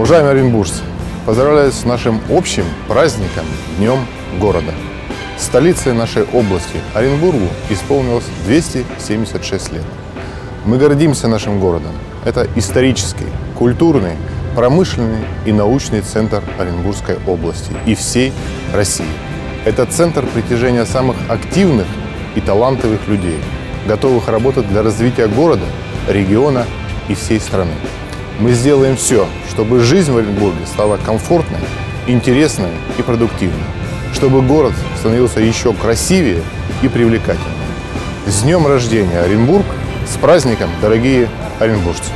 Уважаемые оренбуржцы, поздравляю с нашим общим праздником Днем города. Столицей нашей области Оренбургу исполнилось 276 лет. Мы гордимся нашим городом. Это исторический, культурный, промышленный и научный центр Оренбургской области и всей России. Это центр притяжения самых активных и талантливых людей, готовых работать для развития города, региона и всей страны. Мы сделаем все, чтобы жизнь в Оренбурге стала комфортной, интересной и продуктивной, чтобы город становился еще красивее и привлекательнее. С днем рождения, Оренбург! С праздником, дорогие оренбуржцы!